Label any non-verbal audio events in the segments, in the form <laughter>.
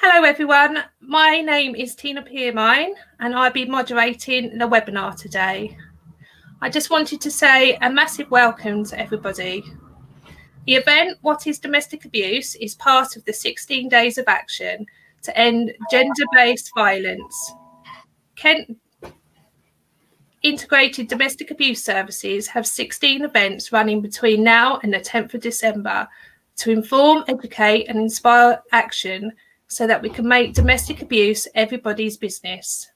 Hello everyone, my name is Tina Piermine and I'll be moderating the webinar today. I just wanted to say a massive welcome to everybody. The event, What is Domestic Abuse, is part of the 16 Days of Action to End Gender-Based Violence. Kent Integrated Domestic Abuse Services have 16 events running between now and the 10th of December to inform, educate and inspire action so that we can make domestic abuse everybody's business.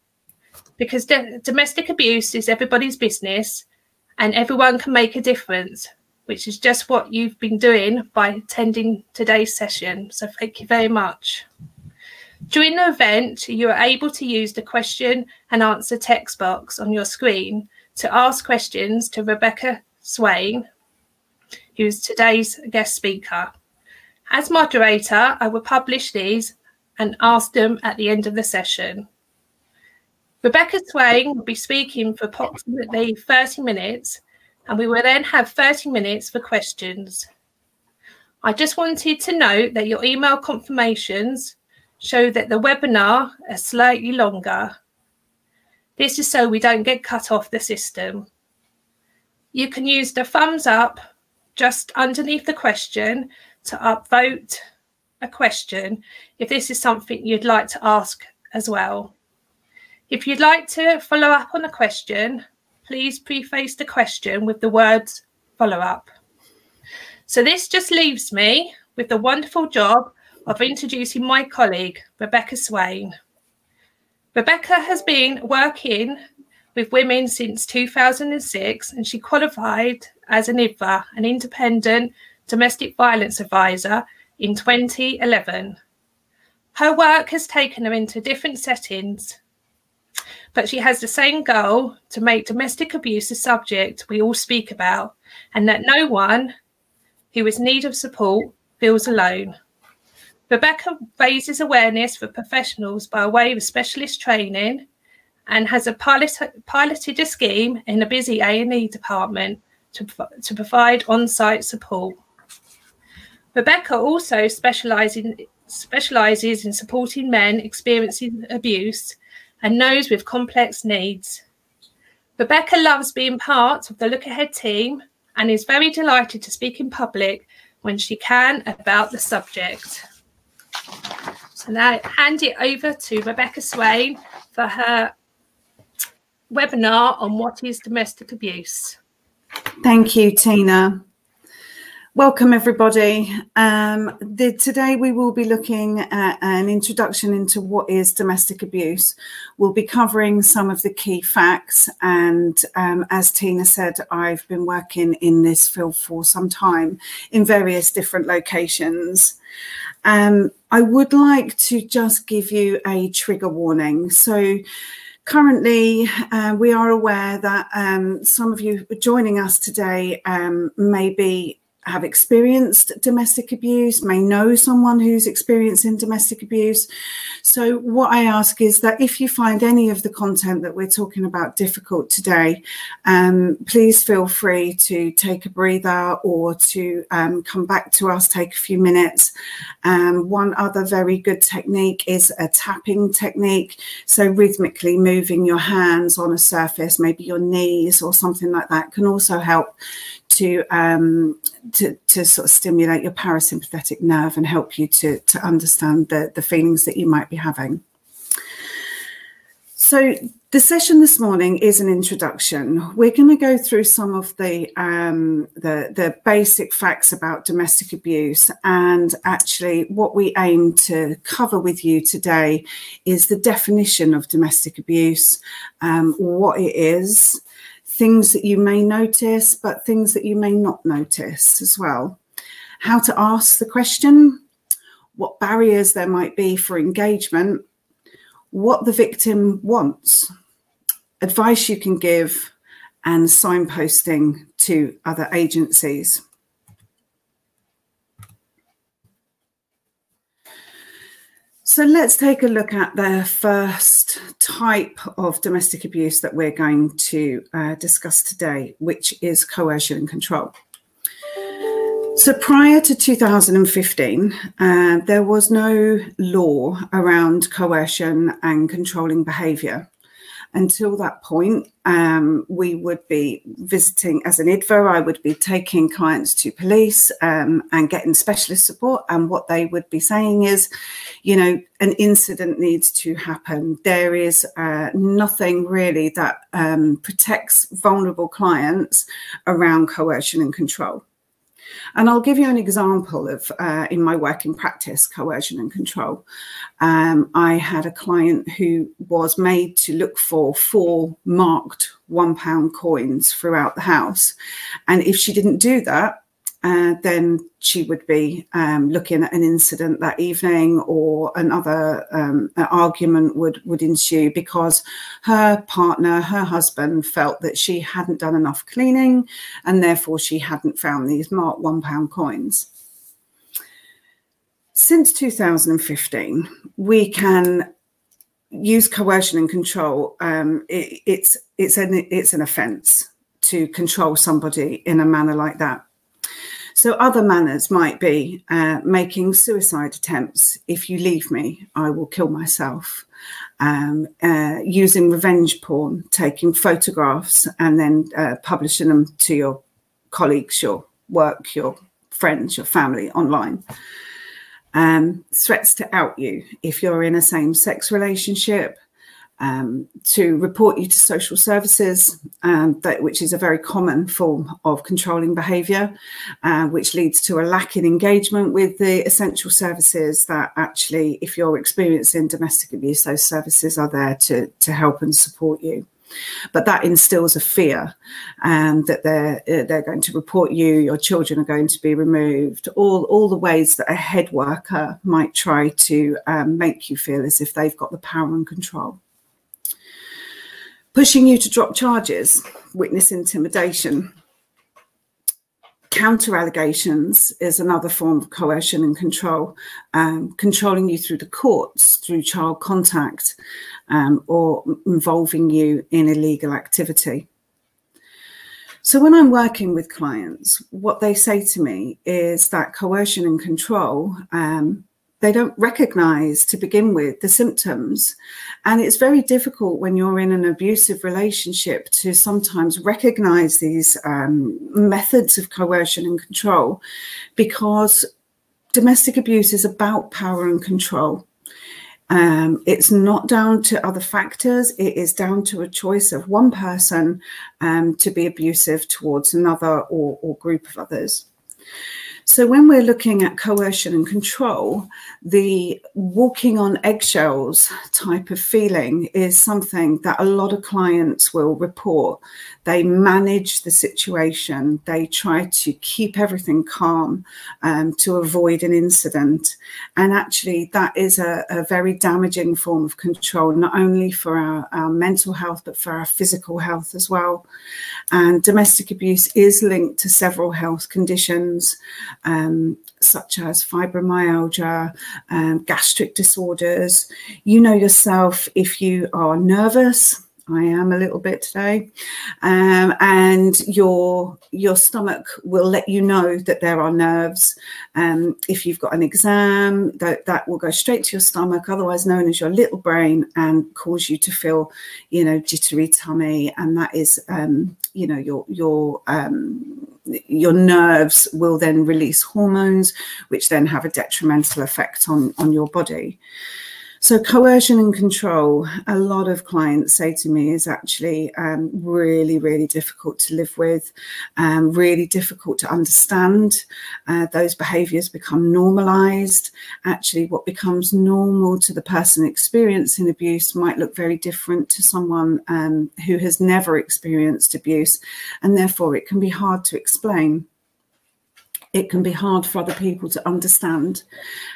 Because domestic abuse is everybody's business and everyone can make a difference, which is just what you've been doing by attending today's session. So thank you very much. During the event, you are able to use the question and answer text box on your screen to ask questions to Rebecca Swaine, who's today's guest speaker. As moderator, I will publish these and ask them at the end of the session. Rebecca Swaine will be speaking for approximately 30 minutes, and we will then have 30 minutes for questions. I just wanted to note that your email confirmations show that the webinar is slightly longer. This is so we don't get cut off the system. You can use the thumbs up just underneath the question to upvote a question if this is something you'd like to ask as well. If you'd like to follow up on a question, please preface the question with the words follow up. So this just leaves me with the wonderful job of introducing my colleague, Rebecca Swaine. Rebecca has been working with women since 2006 and she qualified as an IDVA, an independent domestic violence advisor in 2011. Her work has taken her into different settings, but she has the same goal to make domestic abuse a subject we all speak about and that no one who is in need of support feels alone. Rebecca raises awareness for professionals by way of specialist training and has a pilot, piloted a scheme in a busy A&E department to, to provide on-site support. Rebecca also specializes in, specializes in supporting men experiencing abuse and those with complex needs. Rebecca loves being part of the Look Ahead team and is very delighted to speak in public when she can about the subject. So now I hand it over to Rebecca Swaine for her webinar on what is domestic abuse. Thank you, Tina. Welcome, everybody. Um, the, today we will be looking at an introduction into what is domestic abuse. We'll be covering some of the key facts. And um, as Tina said, I've been working in this field for some time in various different locations. Um, I would like to just give you a trigger warning. So Currently, uh, we are aware that um, some of you joining us today um, may be have experienced domestic abuse, may know someone who's experiencing domestic abuse. So, what I ask is that if you find any of the content that we're talking about difficult today, um, please feel free to take a breather or to um, come back to us, take a few minutes. Um, one other very good technique is a tapping technique. So, rhythmically moving your hands on a surface, maybe your knees or something like that, can also help to um, to, to sort of stimulate your parasympathetic nerve and help you to, to understand the, the feelings that you might be having. So the session this morning is an introduction. We're going to go through some of the, um, the, the basic facts about domestic abuse, and actually, what we aim to cover with you today is the definition of domestic abuse, um, what it is, things that you may notice, but things that you may not notice as well. How to ask the question, what barriers there might be for engagement, what the victim wants, advice you can give, and signposting to other agencies. So let's take a look at the first type of domestic abuse that we're going to uh, discuss today, which is coercion and control. So prior to 2015, uh, there was no law around coercion and controlling behaviour until that point, um, we would be visiting as an IDVA, I would be taking clients to police um, and getting specialist support. And what they would be saying is, you know, an incident needs to happen. There is uh, nothing really that um, protects vulnerable clients around coercion and control. And I'll give you an example of uh, in my working practice, coercion and control. Um, I had a client who was made to look for four marked one pound coins throughout the house. And if she didn't do that, uh, then she would be um, looking at an incident that evening or another um, argument would, would ensue because her partner, her husband, felt that she hadn't done enough cleaning and therefore she hadn't found these marked one pound coins. Since 2015, we can use coercion and control. Um, it, it's, it's, an, it's an offence to control somebody in a manner like that so other manners might be uh, making suicide attempts. If you leave me, I will kill myself. Um, uh, using revenge porn, taking photographs and then uh, publishing them to your colleagues, your work, your friends, your family online. Um, threats to out you if you're in a same sex relationship, um, to report you to social services, um, that, which is a very common form of controlling behaviour, uh, which leads to a lack in engagement with the essential services that actually, if you're experiencing domestic abuse, those services are there to, to help and support you. But that instills a fear um, that they're uh, they're going to report you, your children are going to be removed, all all the ways that a head worker might try to um, make you feel as if they've got the power and control pushing you to drop charges, witness intimidation. Counter allegations is another form of coercion and control, um, controlling you through the courts, through child contact, um, or involving you in illegal activity. So, when I'm working with clients, what they say to me is that coercion and control um, they don't recognize to begin with the symptoms. And it's very difficult when you're in an abusive relationship to sometimes recognize these um, methods of coercion and control because domestic abuse is about power and control. Um, it's not down to other factors. It is down to a choice of one person um, to be abusive towards another or, or group of others. So when we're looking at coercion and control, the walking on eggshells type of feeling is something that a lot of clients will report. They manage the situation, they try to keep everything calm um, to avoid an incident. And actually, that is a, a, very damaging form of control, not only for our, our mental health, but for our physical health as well. And domestic abuse is linked to several health conditions um, such as fibromyalgia, um, gastric disorders. You know yourself if you are nervous. I am a little bit today, um, and your your stomach will let you know that there are nerves. Um, if you've got an exam, that that will go straight to your stomach, otherwise known as your little brain, and cause you to feel, you know, jittery tummy, and that is, um, you know, your your um, your nerves will then release hormones, which then have a detrimental effect on, on your body. So coercion and control, a lot of clients say to me is actually um, really, really difficult to live with, um, really difficult to understand. Uh, those behaviours become normalised. Actually, what becomes normal to the person experiencing abuse might look very different to someone um, who has never experienced abuse, and therefore it can be hard to explain it can be hard for other people to understand.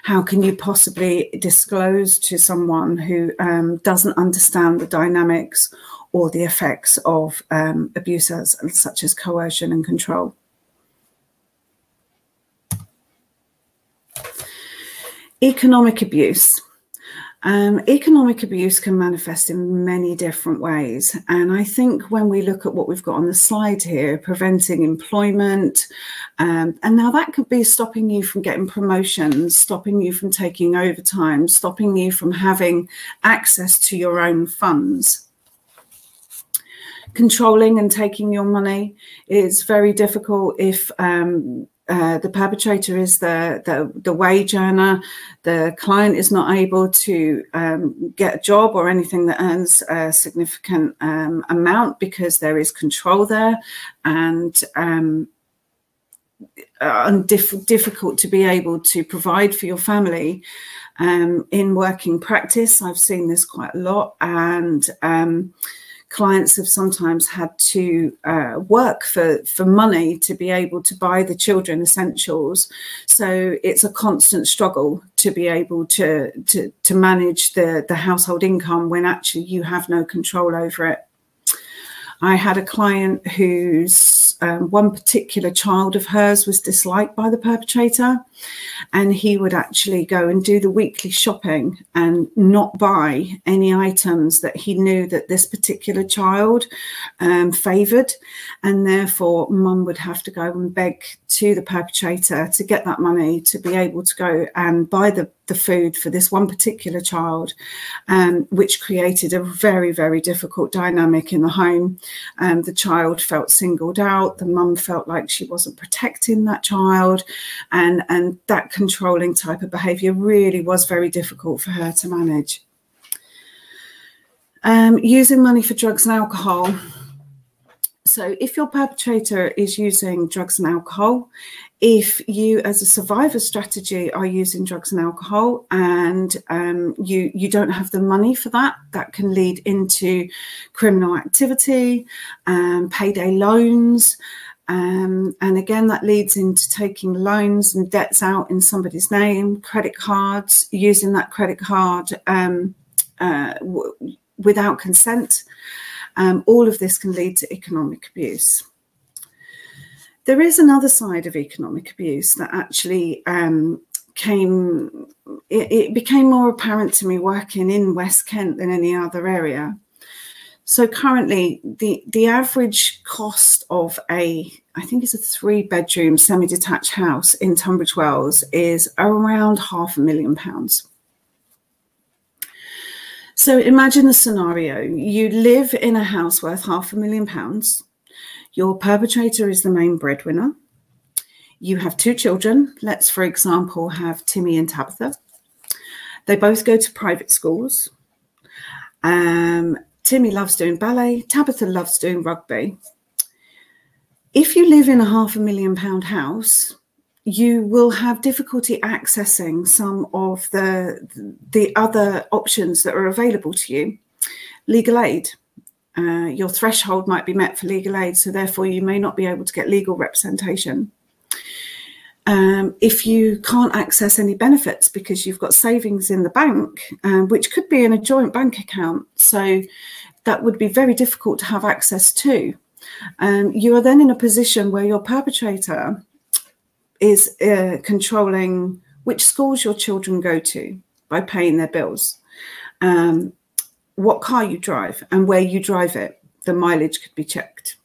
How can you possibly disclose to someone who um, doesn't understand the dynamics or the effects of um, abuse as, such as coercion and control? Economic abuse. Um, economic abuse can manifest in many different ways. And I think when we look at what we've got on the slide here, preventing employment, um, and now that could be stopping you from getting promotions, stopping you from taking overtime, stopping you from having access to your own funds. Controlling and taking your money is very difficult if um, uh, the perpetrator is the, the, the wage earner. The client is not able to um, get a job or anything that earns a significant um, amount because there is control there, and um, uh, diff difficult to be able to provide for your family. Um, in working practice, I've seen this quite a lot, and um, clients have sometimes had to uh, work for, for money to be able to buy the children essentials. So it's a constant struggle to be able to, to, to manage the, the household income when actually you have no control over it. I had a client whose um, one particular child of hers was disliked by the perpetrator, and he would actually go and do the weekly shopping and not buy any items that he knew that this particular child um, favoured, and therefore mum would have to go and beg to the perpetrator to get that money to be able to go and buy the the food for this one particular child, um, which created a very, very difficult dynamic in the home. Um, the child felt singled out, the mum felt like she wasn't protecting that child, and, and that controlling type of behaviour really was very difficult for her to manage. Um, using money for drugs and alcohol. So, if your perpetrator is using drugs and alcohol, if you as a survivor strategy are using drugs and alcohol and um, you you don't have the money for that that can lead into criminal activity um, payday loans um, and again that leads into taking loans and debts out in somebody's name credit cards using that credit card um, uh, without consent um, all of this can lead to economic abuse there is another side of economic abuse that actually um, came, it, it, became more apparent to me working in West Kent than any other area. So currently, the, the average cost of a, I think it's a three bedroom semi detached house in Tunbridge Wells is around half a million pounds. So imagine the scenario you live in a house worth half a million pounds your perpetrator is the main breadwinner. You have two children. Let's, for example, have Timmy and Tabitha. They both go to private schools. Um, Timmy loves doing ballet. Tabitha loves doing rugby. If you live in a half a million pound house, you will have difficulty accessing some of the the other options that are available to you. Legal aid uh, your threshold might be met for legal aid, so therefore you may not be able to get legal representation. Um, if you can't access any benefits because you've got savings in the bank, um, which could be in a joint bank account, so that would be very difficult to have access to. Um, you are then in a position where your perpetrator is uh, controlling which schools your children go to by paying their bills. Um, what car you drive and where you drive it. The mileage could be checked.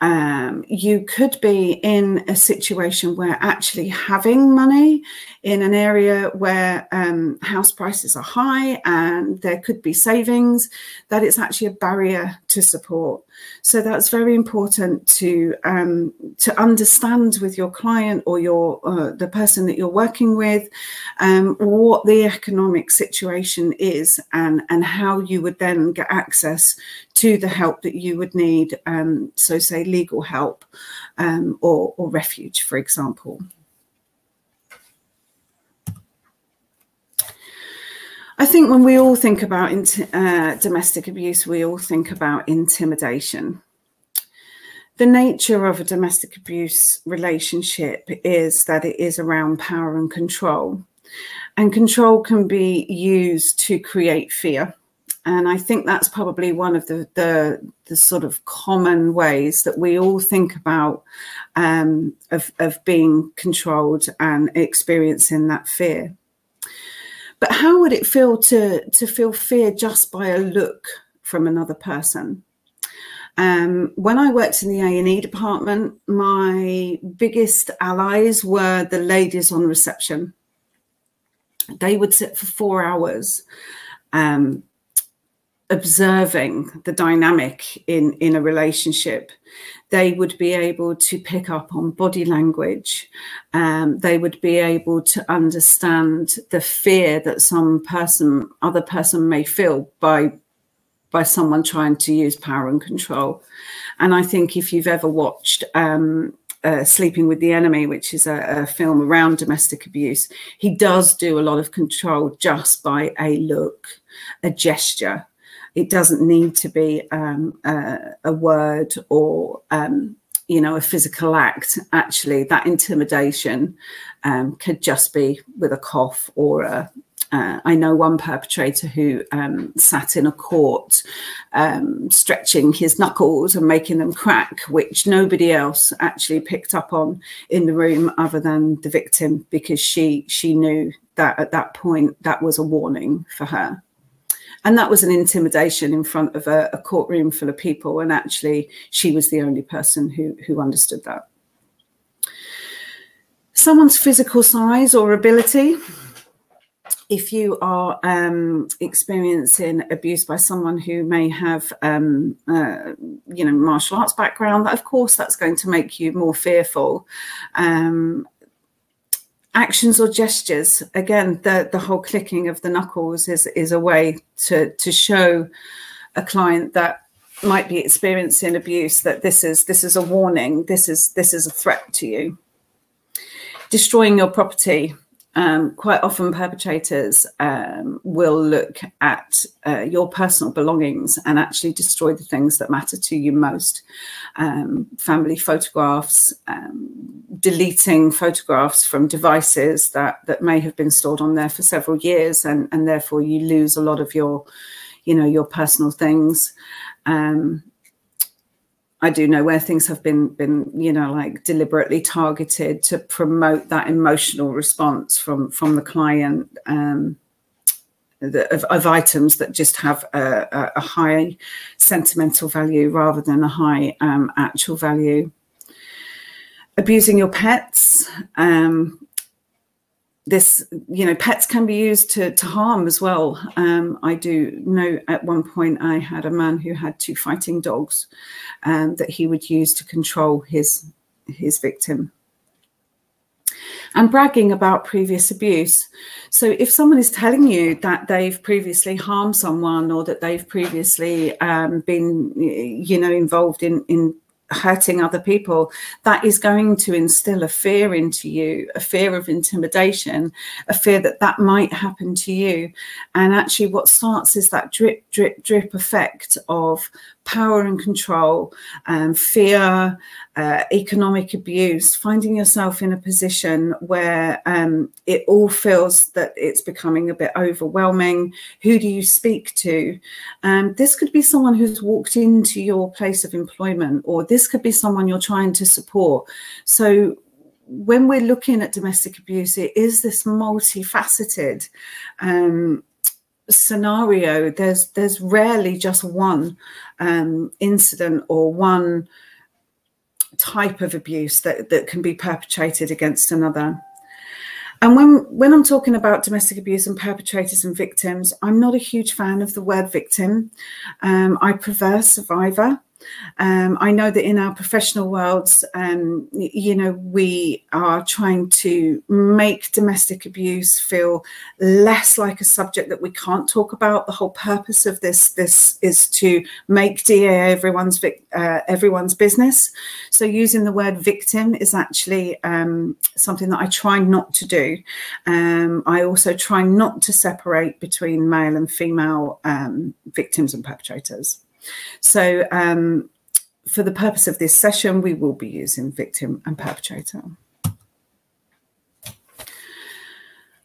Um, you could be in a situation where actually having money in an area where um, house prices are high and there could be savings, that it's actually a barrier to support. So that's very important to um, to understand with your client or your uh, the person that you're working with um, what the economic situation is and and how you would then get access to the help that you would need. Um, so say legal help um, or or refuge, for example. I think when we all think about uh, domestic abuse, we all think about intimidation. The nature of a domestic abuse relationship is that it is around power and control. And control can be used to create fear. And I think that's probably one of the, the, the sort of common ways that we all think about um, of, of being controlled and experiencing that fear. But how would it feel to, to feel fear just by a look from another person? Um, when I worked in the A&E department, my biggest allies were the ladies on reception. They would sit for four hours um, observing the dynamic in, in a relationship. They would be able to pick up on body language. Um, they would be able to understand the fear that some person, other person may feel by by someone trying to use power and control. And I think if you've ever watched um, uh, Sleeping with the Enemy, which is a, a, film around domestic abuse, he does do a lot of control just by a look, a gesture. It doesn't need to be um, a, a, word or um, you know a physical act. Actually, that intimidation um, could just be with a cough or a, uh, I know one perpetrator who um, sat in a court um, stretching his knuckles and making them crack, which nobody else actually picked up on in the room other than the victim because she she knew that at that point that was a warning for her. And that was an intimidation in front of a, a courtroom full of people. And actually, she was the only person who, who understood that. Someone's physical size or ability if you are um, experiencing abuse by someone who may have, um, uh, you know, martial arts background, of course, that's going to make you more fearful. Um, actions or gestures, again, the the whole clicking of the knuckles is is a way to to show a client that might be experiencing abuse that this is this is a warning, this is this is a threat to you. Destroying your property um, quite often perpetrators um, will look at uh, your personal belongings and actually destroy the things that matter to you most. Um, family photographs, um, deleting photographs from devices that, that may have been stored on there for several years and, and therefore you lose a lot of your, you know, your personal things. Um, I do know where things have been been you know like deliberately targeted to promote that emotional response from from the client um, the, of, of, items that just have a, a, high sentimental value rather than a high um, actual value. Abusing your pets, um, this, you know, pets can be used to, to harm as well. Um, I do know at one point I had a man who had two fighting dogs um, that he would use to control his his victim. And bragging about previous abuse. So, if someone is telling you that they've previously harmed someone or that they've previously um, been, you know, involved in in hurting other people, that is going to instill a fear into you, a fear of intimidation, a fear that that might happen to you. And actually, what starts is that drip, drip, drip effect of power and control, um, fear, uh, economic abuse, finding yourself in a position where um, it all feels that it's becoming a bit overwhelming. Who do you speak to? Um, this could be someone who's walked into your place of employment, or this could be someone you're trying to support. So when we're looking at domestic abuse, it is this multifaceted um, scenario. There's there's rarely just one um, incident or one type of abuse that, that can be perpetrated against another. And when, when I'm talking about domestic abuse and perpetrators and victims, I'm not a huge fan of the word victim. Um, I prefer survivor. Um, I know that in our professional worlds, um, you know, we are trying to make domestic abuse feel less like a subject that we can't talk about. The whole purpose of this this is to make DA everyone's uh, everyone's business. So using the word victim is actually um, something that I try not to do. Um, I also try not to separate between male and female um, victims and perpetrators. So um, for the purpose of this session, we will be using victim and perpetrator.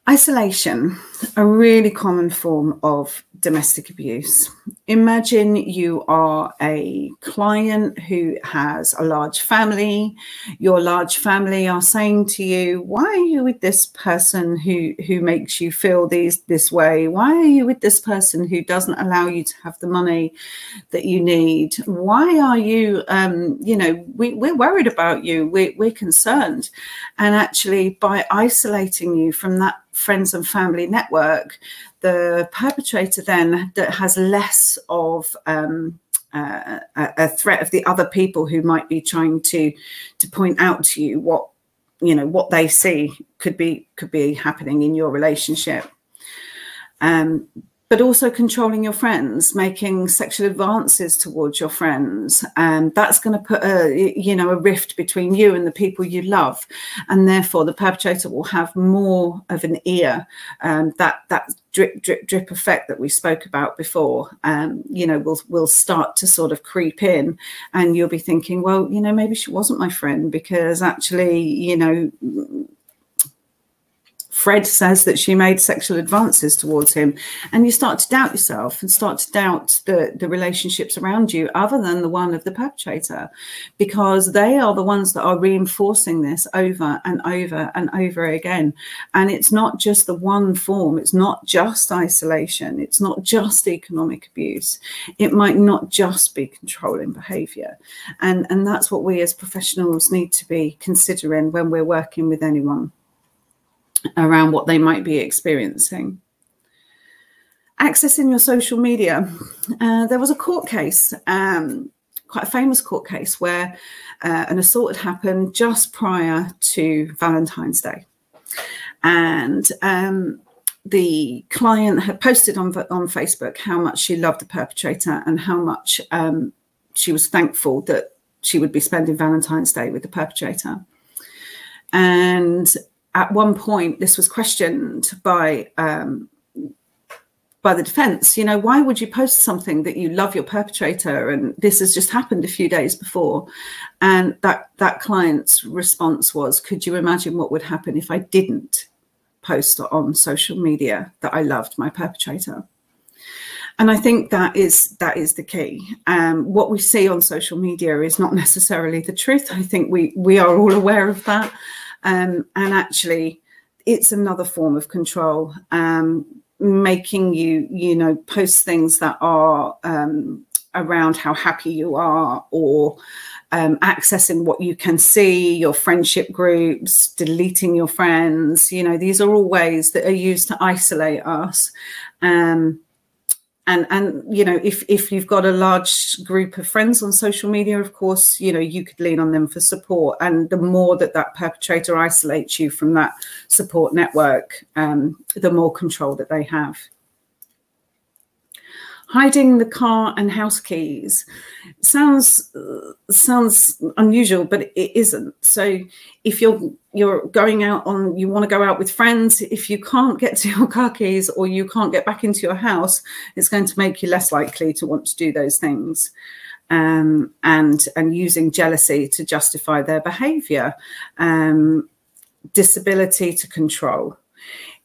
Isolation, a really common form of domestic abuse. Imagine you are a client who has a large family. Your large family are saying to you, "Why are you with this person who who makes you feel these this way? Why are you with this person who doesn't allow you to have the money that you need? Why are you, um, you know, we, we're worried about you. We, we're concerned." And actually, by isolating you from that friends and family network, the perpetrator then that has less of um, uh, a threat of the other people who might be trying to to point out to you what you know what they see could be could be happening in your relationship. Um, but also controlling your friends, making sexual advances towards your friends, and that's going to put a you know a rift between you and the people you love, and therefore the perpetrator will have more of an ear. Um, that that drip drip drip effect that we spoke about before, um, you know, will will start to sort of creep in, and you'll be thinking, well, you know, maybe she wasn't my friend because actually, you know Fred says that she made sexual advances towards him. And you start to doubt yourself and start to doubt the, the relationships around you, other than the one of the perpetrator, because they are the ones that are reinforcing this over and over and over again. And it's not just the one form, it's not just isolation, it's not just economic abuse, it might not just be controlling behavior. And, and that's what we as professionals need to be considering when we're working with anyone around what they might be experiencing. Accessing your social media. Uh, there was a court case, um, quite a famous court case, where uh, an assault had happened just prior to Valentine's Day. And um, the client had posted on, on Facebook how much she loved the perpetrator and how much um, she was thankful that she would be spending Valentine's Day with the perpetrator. And at one point this was questioned by um, by the defense you know why would you post something that you love your perpetrator? And this has just happened a few days before. And that that client's response was could you imagine what would happen if i didn't post on social media that i loved my perpetrator? And i think that is that is the key. Um, what we see on social media is not necessarily the truth. I think we we are all aware of that um, and actually, it's another form of control, um, making you, you know, post things that are um, around how happy you are or um, accessing what you can see, your friendship groups, deleting your friends. You know, these are all ways that are used to isolate us. Um, and and you know if if you've got a large group of friends on social media of course you know you could lean on them for support. And the more that that perpetrator isolates you from that support network um, the more control that they have hiding the car and house keys sounds sounds unusual but it isn't. So if you're you're going out on you want to go out with friends if you can't get <laughs> to your car keys or you can't get back into your house it's going to make you less likely to want to do those things um, and and using jealousy to justify their behavior um, disability to control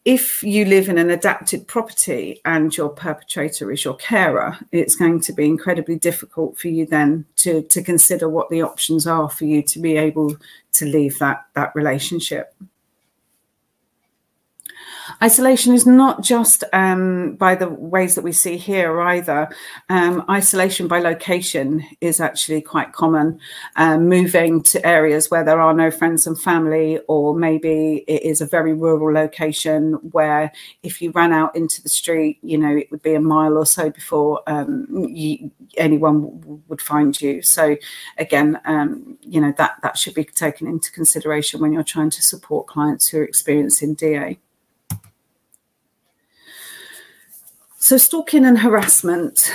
if you live in an adapted property and your perpetrator is your carer, it's going to be incredibly difficult for you then to, to consider what the options are for you to be able to leave that, that relationship. Isolation is not just um, by the ways that we see here either. Um, isolation by location is actually quite common. Um, moving to areas where there are no friends and family, or maybe it is a very rural location where if you ran out into the street, you know, it would be a mile or so before um, you, anyone would find you. So again, um, you know, that, that should be taken into consideration when you're trying to support clients who are experiencing DA. So, stalking and harassment.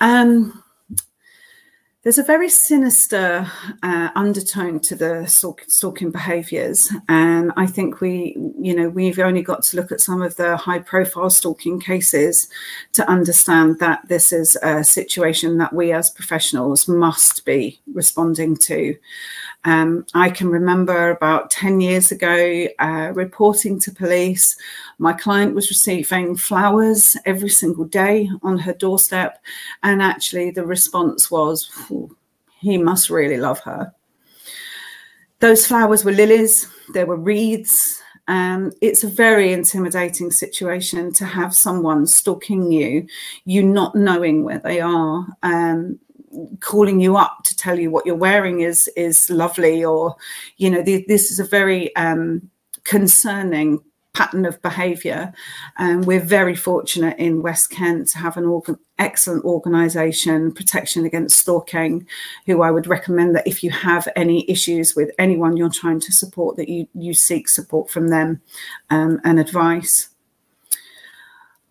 Um, there's a very sinister uh, undertone to the stalk, stalking behaviours, and I think we, you know, we've only got to look at some of the high-profile stalking cases to understand that this is a situation that we as professionals must be responding to. Um, I can remember about 10 years ago uh, reporting to police. My client was receiving flowers every single day on her doorstep. And actually, the response was, he must really love her. Those flowers were lilies, there were wreaths. Um, it's a very intimidating situation to have someone stalking you, you not knowing where they are. Um, calling you up to tell you what you're wearing is is lovely or you know this is a very um, concerning pattern of behaviour. Um, we're very fortunate in West Kent to have an organ excellent organisation, Protection Against Stalking, who I would recommend that if you have any issues with anyone you're trying to support, that you, you seek support from them um, and advice.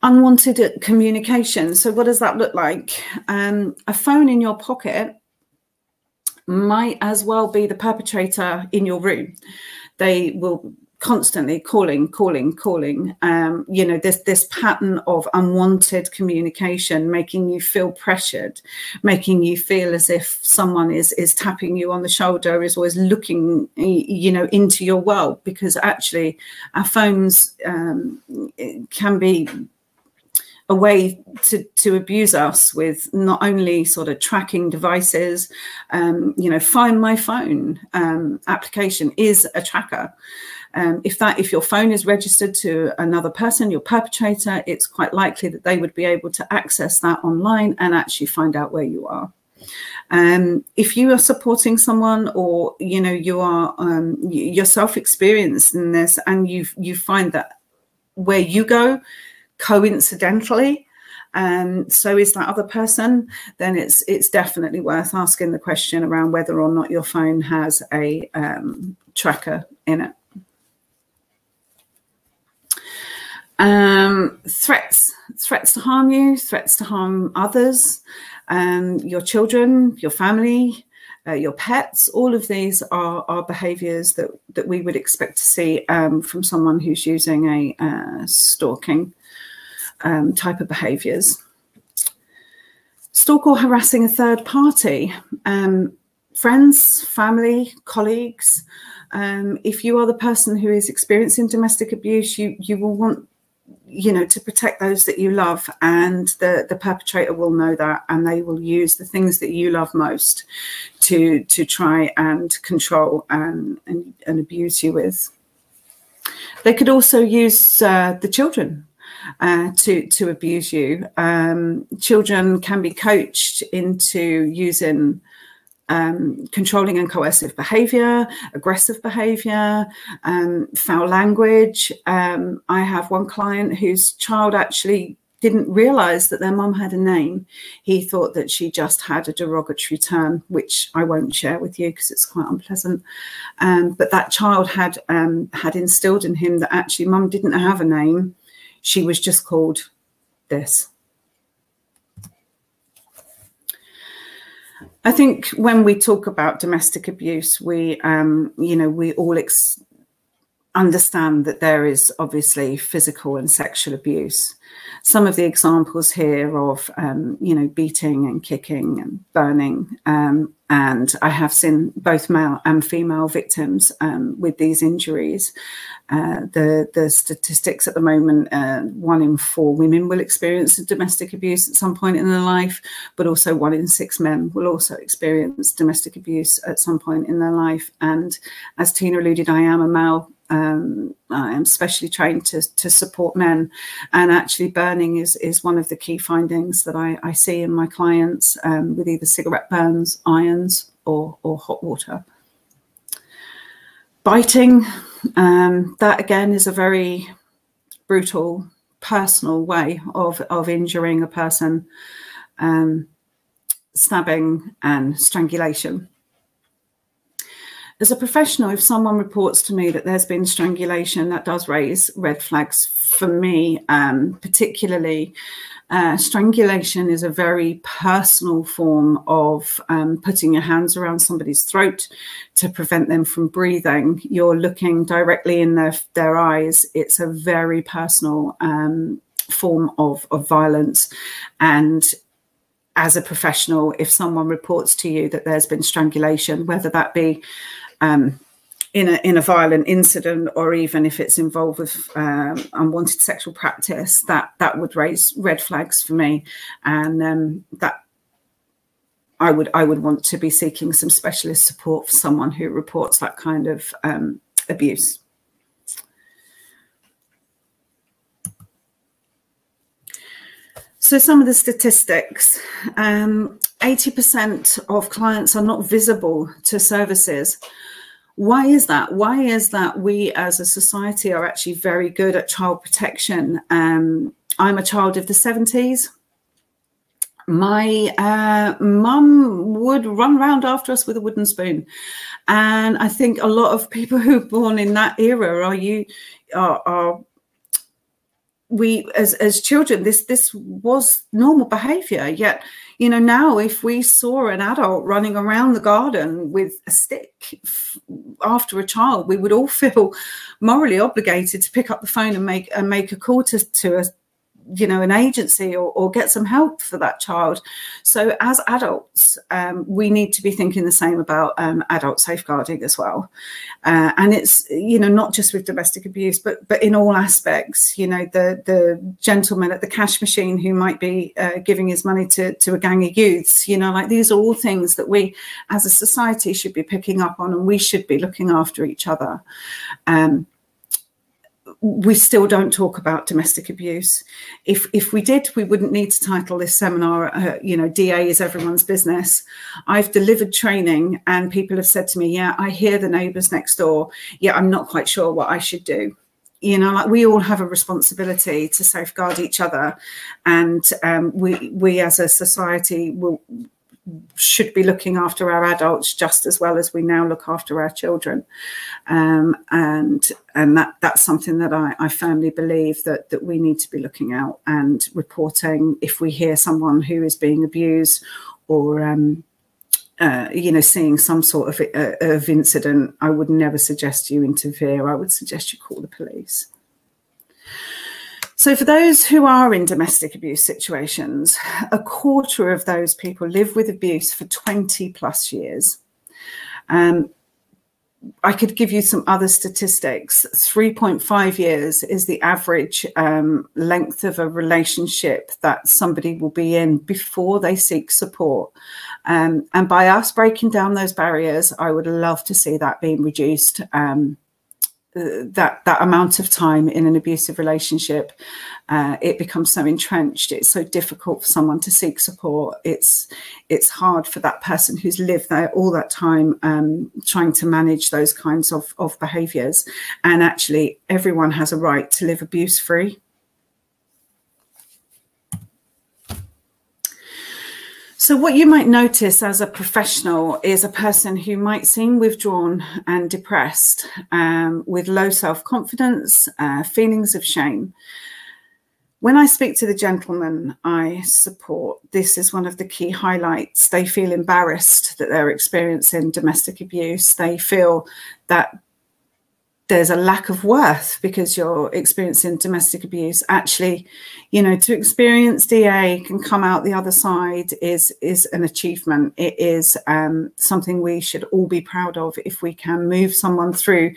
Unwanted communication. So what does that look like? Um, a phone in your pocket might as well be the perpetrator in your room. They will constantly calling, calling, calling. Um, you know, this this pattern of unwanted communication, making you feel pressured, making you feel as if someone is is tapping you on the shoulder, is always looking, you know, into your world. Because actually, our phones um, can be a way to, to abuse us with not only sort of tracking devices, um, you know, Find My Phone um, application is a tracker. Um, if that if your phone is registered to another person, your perpetrator, it's quite likely that they would be able to access that online and actually find out where you are. Um, if you are supporting someone or you know you are um, yourself experienced in this and you you find that where you go coincidentally and so is that other person then it's it's definitely worth asking the question around whether or not your phone has a um, tracker in it Um, threats, threats to harm you, threats to harm others, um, your children, your family, uh, your pets. All of these are, are behaviours that, that we would expect to see um, from someone who's using a uh, stalking um, type of behaviours. Stalk or harassing a third party, um, friends, family, colleagues. Um, if you are the person who is experiencing domestic abuse, you, you will want you know to protect those that you love and the the perpetrator will know that and they will use the things that you love most to to try and control and and, and abuse you with they could also use uh, the children uh, to to abuse you um, children can be coached into using um, controlling and coercive behavior, aggressive behavior, um, foul language. Um, I have one client whose child actually didn't realize that their mum had a name. He thought that she just had a derogatory term, which I won't share with you because it's quite unpleasant. Um, but that child had um, had instilled in him that actually mum didn't have a name. She was just called this. I think when we talk about domestic abuse, we, um, you know, we all understand that there is obviously physical and sexual abuse some of the examples here of, um, you know, beating and kicking and burning. Um, and I have seen both male and female victims um, with these injuries. Uh, the, the statistics at the moment, uh, one in four women will experience domestic abuse at some point in their life, but also one in six men will also experience domestic abuse at some point in their life. And as Tina alluded, I am a male um, I am specially trained to, to support men. And actually, burning is, is one of the key findings that I, I see in my clients um, with either cigarette burns, irons, or, or hot water. Biting, um, that again is a very brutal, personal way of, of injuring a person. Um, stabbing and strangulation as a professional, if someone reports to me that there's been strangulation, that does raise red flags for me, um, particularly. Uh, strangulation is a very personal form of um, putting your hands around somebody's throat to prevent them from breathing. You're looking directly in their, their eyes. It's a very personal um, form of, of violence. And as a professional, if someone reports to you that there's been strangulation, whether that be um, in a in a violent incident or even if it's involved with um, unwanted sexual practice that that would raise red flags for me and um, that I would I would want to be seeking some specialist support for someone who reports that kind of um, abuse. So some of the statistics, 80% um, of clients are not visible to services why is that? Why is that we as a society are actually very good at child protection? Um, I'm a child of the 70s. My uh, mum would run around after us with a wooden spoon. And I think a lot of people <laughs> who are born in that era are you are, are we as as children this this was normal behavior. Yet you know now if we saw an adult running around the garden with a stick after a child we would all <laughs> feel morally obligated to pick up the phone and make and make a call to, to a you know an agency or, or get some help for that child. So as adults um, we need to be thinking the same about um, adult safeguarding as well. Uh, and it's you know not just with domestic abuse but but in all aspects you know the the gentleman at the cash machine who might be uh, giving his money to to a gang of youths you know like these are all things that we as a society should be picking up on and we should be looking after each other. Um, we still don't talk about domestic abuse. If if we did, we wouldn't need to title this seminar, uh, you know, DA is everyone's business. I've delivered training and people have said to me, yeah, I hear the neighbours next door. Yeah, I'm not quite sure what I should do. You know, like we all have a responsibility to safeguard each other, and um, we we as a society will should be looking after our adults just as well as we now look after our children. Um, and and that that's something that I, I, firmly believe that that we need to be looking out and reporting if we hear someone who is being abused or um, uh, you know seeing some sort of, uh, of incident I would never suggest you interfere. I would suggest you call the police so, for those who are in domestic abuse situations, a quarter of those people live with abuse for 20 plus years. Um, I could give you some other statistics. 3.5 years is the average um, length of a relationship that somebody will be in before they seek support. Um, and by us breaking down those barriers, I would love to see that being reduced. Um, that that amount of time in an abusive relationship uh, it becomes so entrenched it's so difficult for someone to seek support. It's it's hard for that person who's lived there all that time um, trying to manage those kinds of, of behaviors. And actually everyone has a right to live abuse free So, what you might notice as a professional is a person who might seem withdrawn and depressed, um, with low self confidence, uh, feelings of shame. When I speak to the gentlemen I support, this is one of the key highlights. They feel embarrassed that they're experiencing domestic abuse. They feel that there's a lack of worth because you're experiencing domestic abuse. Actually you know to experience da can come out the other side is is an achievement. It is um, something we should all be proud of if we can move someone through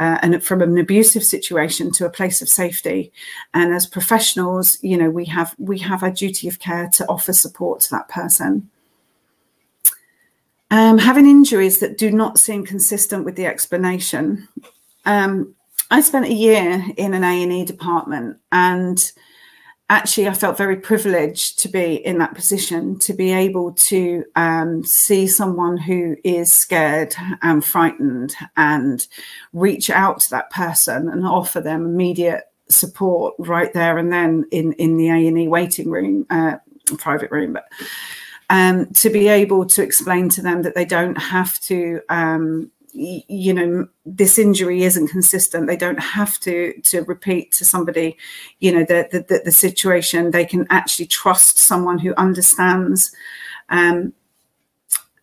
uh, and from an abusive situation to a place of safety. And as professionals you know we have we have our duty of care to offer support to that person. Um, having injuries that do not seem consistent with the explanation um, I spent a year in an A&E department and actually I felt very privileged to be in that position, to be able to um, see someone who is scared and frightened and reach out to that person and offer them immediate support right there and then in, in the A&E waiting room, uh, private room, but um, to be able to explain to them that they don't have to um, you know this injury isn't consistent. They don't have to to repeat to somebody you know the the, the situation. They can actually trust someone who understands um,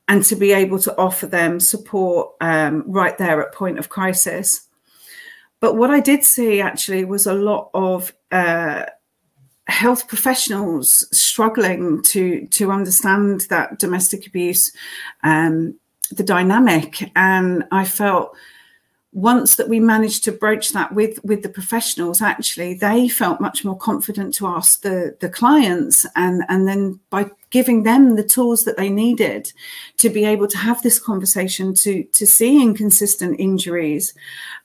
and to be able to offer them support um, right there at point of crisis. But what i did see actually was a lot of uh, health professionals struggling to to understand that domestic abuse um, the dynamic. And I felt once that we managed to broach that with with the professionals actually they felt much more confident to ask the the clients and and then by giving them the tools that they needed to be able to have this conversation to to see inconsistent injuries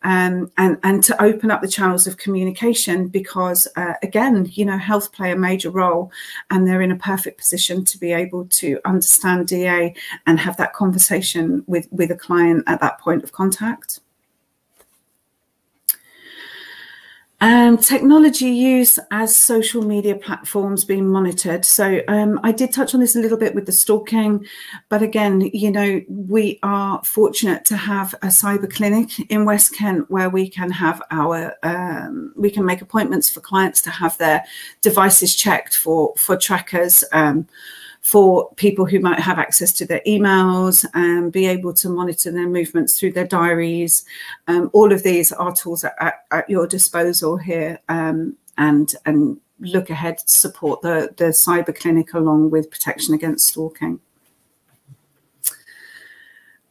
um, and and to open up the channels of communication because uh, again you know health play a major role and they're in a perfect position to be able to understand DA and have that conversation with with a client at that point of contact Um, technology use as social media platforms being monitored. So um, I did touch on this a little bit with the stalking, but again, you know, we are fortunate to have a cyber clinic in West Kent where we can have our um, we can make appointments for clients to have their devices checked for for trackers. Um, for people who might have access to their emails and be able to monitor their movements through their diaries. Um, all of these are tools at, at, at your disposal here um, and, and look ahead to support the, the cyber clinic along with protection against stalking.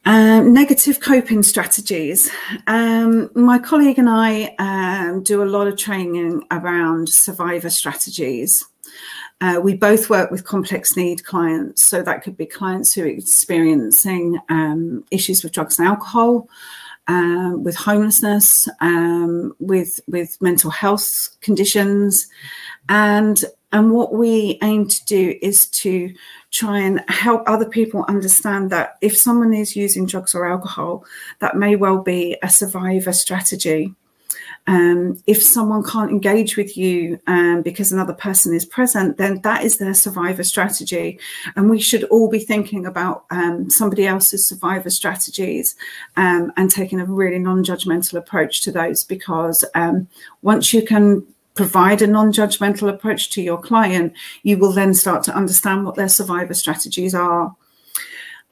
Um, negative coping strategies. Um, my colleague and I um, do a lot of training around survivor strategies. Uh, we both work with complex need clients. So that could be clients who are experiencing um, issues with drugs and alcohol, um, with homelessness, um, with, with mental health conditions. And, and what we aim to do is to try and help other people understand that if someone is using drugs or alcohol, that may well be a survivor strategy um, if someone can't engage with you um, because another person is present, then that is their survivor strategy. And we should all be thinking about um, somebody else's survivor strategies um, and taking a really non judgmental approach to those because um, once you can provide a non judgmental approach to your client, you will then start to understand what their survivor strategies are.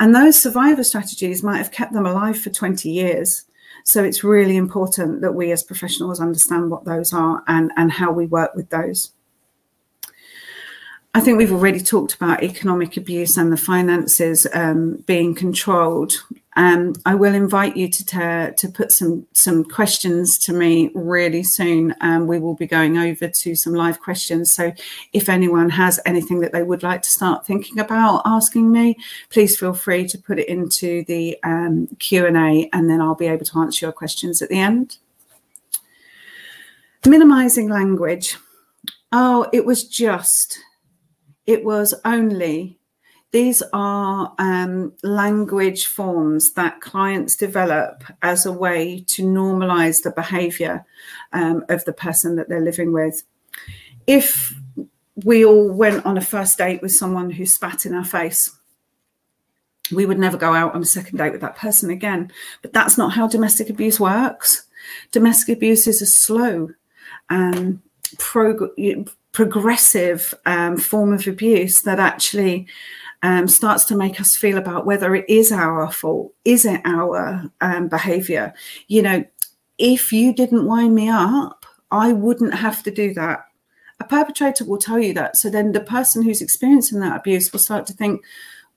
And those survivor strategies might have kept them alive for 20 years. So it's really important that we as professionals understand what those are and, and how we work with those. I think we've already talked about economic abuse and the finances um, being controlled. Um, I will invite you to, to put some, some questions to me really soon. Um, we will be going over to some live questions. So if anyone has anything that they would like to start thinking about asking me, please feel free to put it into the um, Q&A and then I'll be able to answer your questions at the end. Minimizing language. Oh, it was just it was only these are um, language forms that clients develop as a way to normalize the behavior um, of the person that they're living with. If we all went on a first date with someone who spat in our face, we would never go out on a second date with that person again. But that's not how domestic abuse works. Domestic abuse is a slow um, prog- progressive um, form of abuse that actually um, starts to make us feel about whether it is our fault, is it our um, behavior? You know, if you didn't wind me up, I wouldn't have to do that. A perpetrator will tell you that. So then the person who's experiencing that abuse will start to think,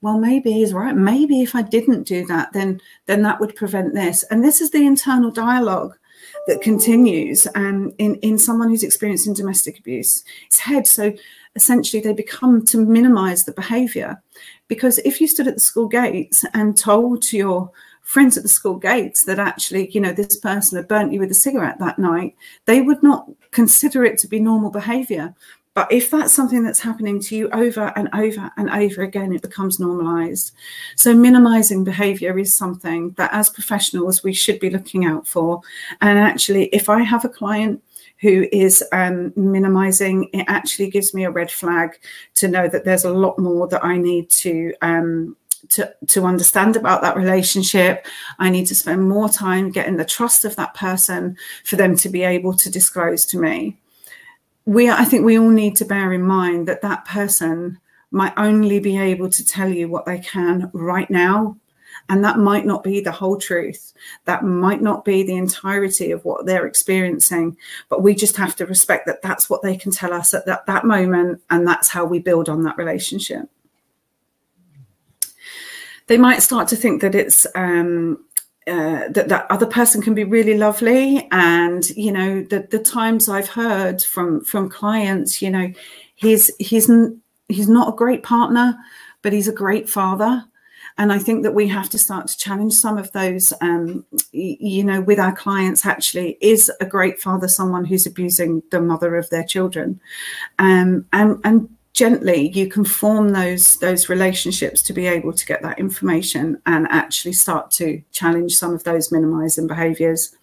well, maybe he's right. Maybe if I didn't do that, then then that would prevent this. And this is the internal dialogue that continues um, in, in someone who's experiencing domestic abuse. It's head. So essentially they become to minimize the behavior. Because if you stood at the school gates and told to your friends at the school gates that actually, you know, this person had burnt you with a cigarette that night, they would not consider it to be normal behavior. But if that's something that's happening to you over and over and over again, it becomes normalized. So, minimizing behavior is something that as professionals we should be looking out for. And actually, if I have a client who is um, minimizing, it actually gives me a red flag to know that there's a lot more that I need to. Um, to, to understand about that relationship. I need to spend more time getting the trust of that person for them to be able to disclose to me we I think we all need to bear in mind that that person might only be able to tell you what they can right now. And that might not be the whole truth. That might not be the entirety of what they're experiencing. But we just have to respect that that's what they can tell us at that, that moment. And that's how we build on that relationship. They might start to think that it's um, uh, that that other person can be really lovely. And you know the the times i've heard from from clients you know he's he's he's not a great partner but he's a great father. And i think that we have to start to challenge some of those um, you know with our clients actually is a great father someone who's abusing the mother of their children? Um, and and gently you can form those those relationships to be able to get that information and actually start to challenge some of those minimizing behaviors.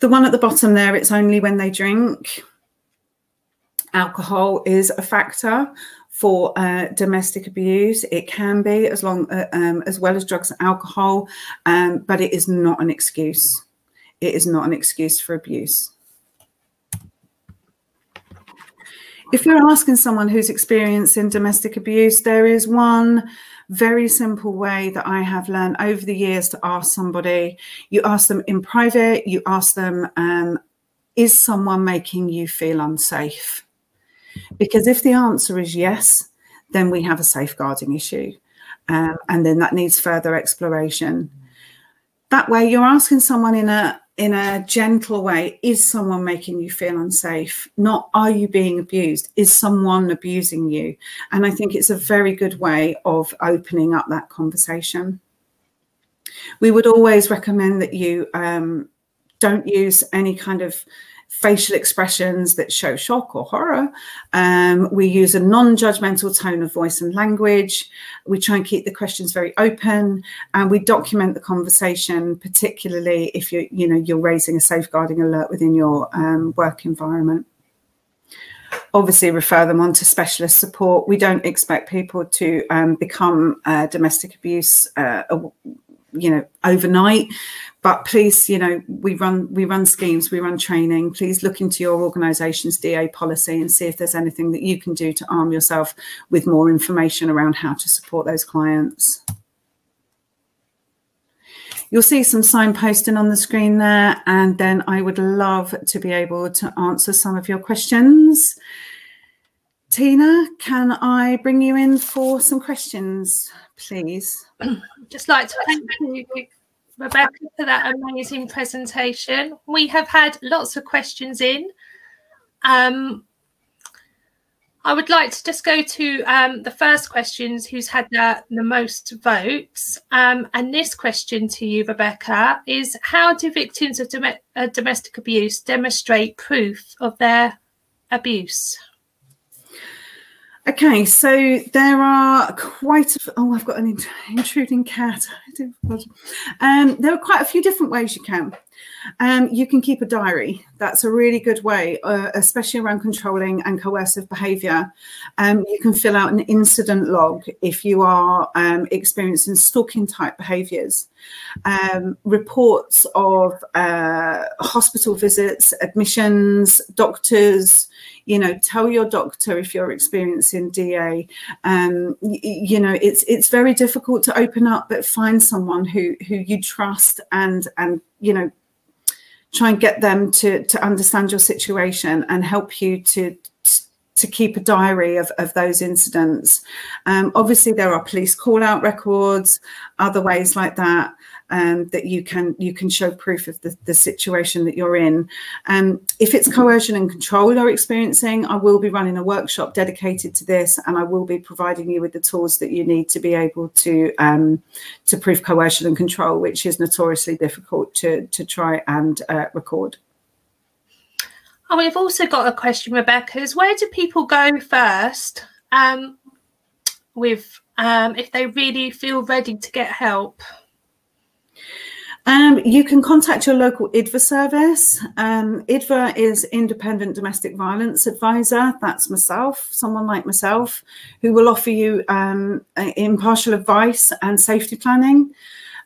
The one at the bottom there it's only when they drink. Alcohol is a factor for uh, domestic abuse. It can be as long uh, um, as well as drugs and alcohol um, but it is not an excuse. It is not an excuse for abuse if you're asking someone who's experiencing domestic abuse, there is one very simple way that I have learned over the years to ask somebody. You ask them in private, you ask them, um, is someone making you feel unsafe? Because if the answer is yes, then we have a safeguarding issue. Um, and then that needs further exploration. That way, you're asking someone in a in a gentle way is someone making you feel unsafe? Not are you being abused? Is someone abusing you? And i think it's a very good way of opening up that conversation. We would always recommend that you um, don't use any kind of facial expressions that show shock or horror. Um, we use a non-judgmental tone of voice and language. We try and keep the questions very open, and we document the conversation, particularly if you're, you know you're raising a safeguarding alert within your um, work environment. Obviously, refer them on to specialist support. We don't expect people to um, become uh, domestic abuse uh, you know overnight. But please you know we run we run schemes we run training. Please look into your organization's da policy and see if there's anything that you can do to arm yourself with more information around how to support those clients. You'll see some signposting on the screen there, and then I would love to be able to answer some of your questions. Tina, can I bring you in for some questions, please? <clears throat> Just like to thank you, Rebecca, for that amazing presentation. We have had lots of questions in. Um, I would like to just go to um, the first questions who's had the, the most votes. Um, and this question to you, Rebecca, is how do victims of dom uh, domestic abuse demonstrate proof of their abuse? Okay, so there are quite a, oh, I've got an intruding cat. <laughs> Um, there are quite a few different ways you can. Um, you can keep a diary. That's a really good way, uh, especially around controlling and coercive behaviour. Um, you can fill out an incident log if you are um, experiencing stalking type behaviours. Um, reports of uh, hospital visits, admissions, doctors, you know tell your doctor if you're experiencing da um, you know it's it's very difficult to open up but find someone who who you trust and and you know try and get them to to understand your situation and help you to to keep a diary of, of those incidents. Um, obviously, there are police call out records, other ways like that um, that you can you can show proof of the, the situation that you're in. Um, if it's coercion and control you're experiencing, I will be running a workshop dedicated to this, and I will be providing you with the tools that you need to be able to um, to prove coercion and control, which is notoriously difficult to to try and uh, record. Oh, we've also got a question, Rebecca. Is where do people go first um, with um, if they really feel ready to get help? Um, you can contact your local IDVA service. Um, IDVA is Independent Domestic Violence Advisor. That's myself, someone like myself, who will offer you um, impartial advice and safety planning.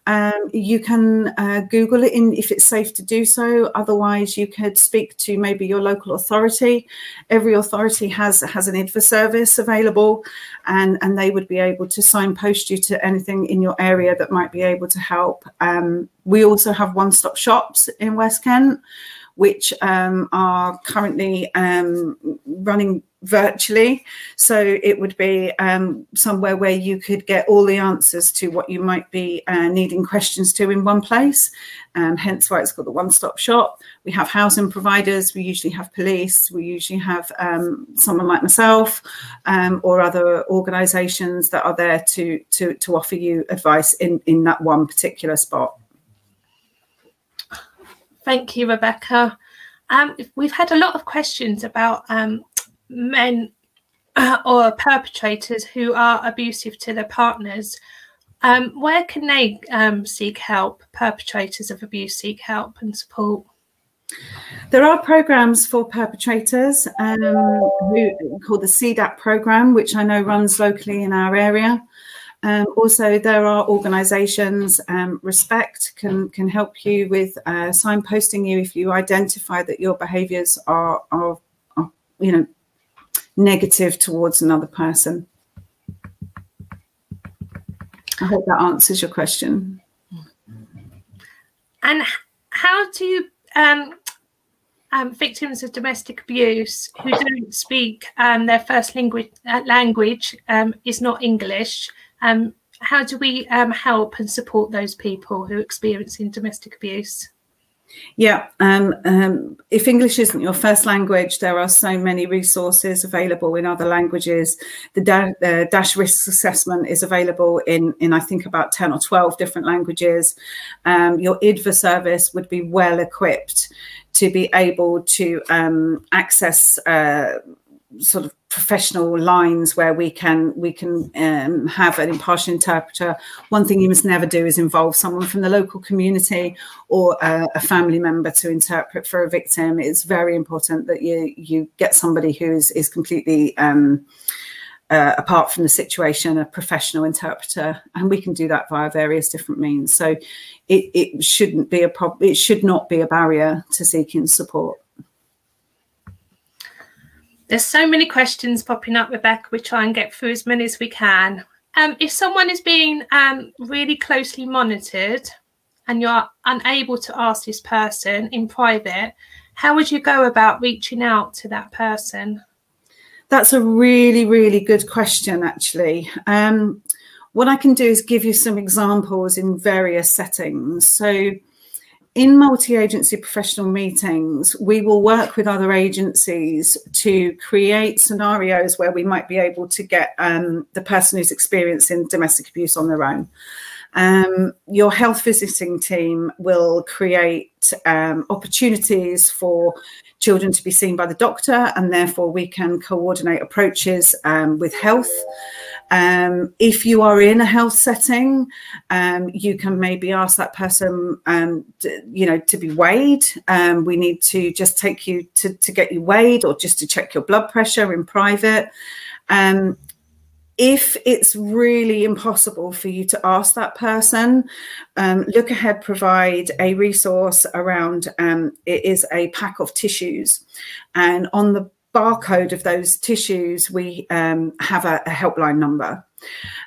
Um, you can uh, Google it in if it's safe to do so. Otherwise, you could speak to maybe your local authority. Every authority has has an IDVA service available, and and they would be able to signpost you to anything in your area that might be able to help. Um, we also have one-stop shops in West Kent which um, are currently um, running virtually. So it would be um, somewhere where you could get all the answers to what you might be uh, needing questions to in one place. And hence why it's called the one-stop shop. We have housing providers, we usually have police, we usually have um, someone like myself um, or other organisations that are there to, to, to offer you advice in, in that one particular spot. Thank you, Rebecca. Um, we've had a lot of questions about um, men uh, or perpetrators who are abusive to their partners. Um, where can they um, seek help? Perpetrators of abuse seek help and support. There are programs for perpetrators um, who called the CDAP program, which I know runs locally in our area. Um, also, there are organisations, um, Respect can can help you with uh, signposting you if you identify that your behaviours are, are, are, you know, negative towards another person. I hope that answers your question. And how do um, um, victims of domestic abuse who don't speak um, their first language, uh, language um, is not English, um, how do we um, help and support those people who are experiencing domestic abuse? Yeah, um, um, if English isn't your first language, there are so many resources available in other languages. The, da the Dash Risk Assessment is available in, in, I think, about 10 or 12 different languages. Um, your IDVA service would be well equipped to be able to um, access uh, sort of professional lines where we can we can um, have an impartial interpreter. One thing you must never do is involve someone from the local community or a, a family member to interpret for a victim. It's very important that you you get somebody who is is completely um, uh, apart from the situation, a professional interpreter, and we can do that via various different means. So it, it shouldn't be a problem. It should not be a barrier to seeking support. There's so many questions popping up, Rebecca. We try and get through as many as we can. Um, if someone is being um, really closely monitored and you're unable to ask this person in private, how would you go about reaching out to that person? That's a really, really good question, actually. Um, what I can do is give you some examples in various settings. So, in multi-agency professional meetings, we will work with other agencies to create scenarios where we might be able to get um, the person who's experiencing domestic abuse on their own. Um, your health visiting team will create um, opportunities for children to be seen by the doctor, and therefore we can coordinate approaches um, with health. Um, if you are in a health setting, um, you can maybe ask that person, um, to, you know, to be weighed. Um, we need to just take you to, to get you weighed or just to check your blood pressure in private. Um, if it's really impossible for you to ask that person, um, Look Ahead provide a resource around it is a pack of tissues, and on the barcode of those tissues, we um, have a, a helpline number.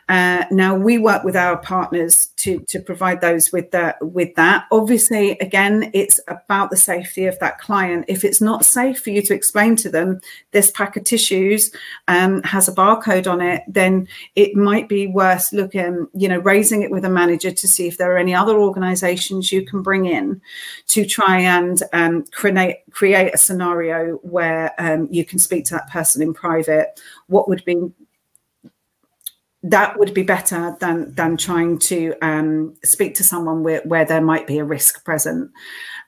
Uh, now we work with our partners to to provide those with that with that. Obviously, again, it's about the safety of that client. If it's not safe for you to explain to them this pack of tissues um, has a barcode on it, then it might be worth looking, you know, raising it with a manager to see if there are any other organisations you can bring in to try and um, create create a scenario where um, you can speak to that person in private. What would be that would be better than than trying to um, speak to someone where, where there might be a risk present.